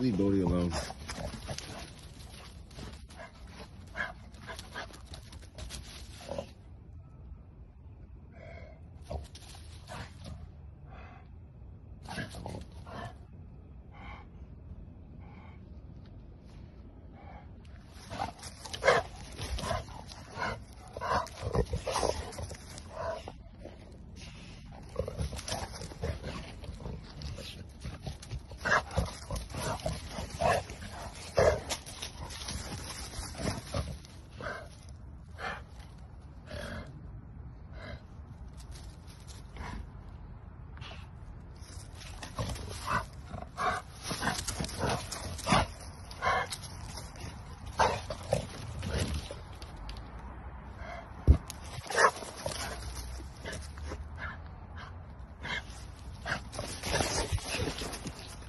Leave Bodie alone.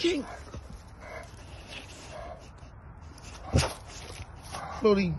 King. Bodie,